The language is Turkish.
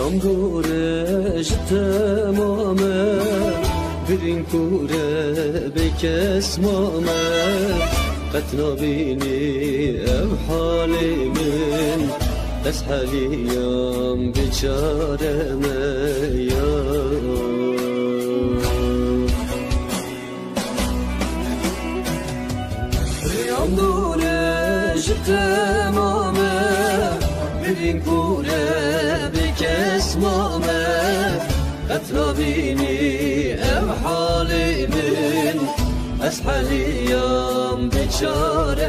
Jam kure jte mame Birin kure bekes mame Katna bini ev halimin Ez haliyam biçareme yar Yandure jte mame Birin kure قد نبيني أم حالي من أسحل يوم بشارة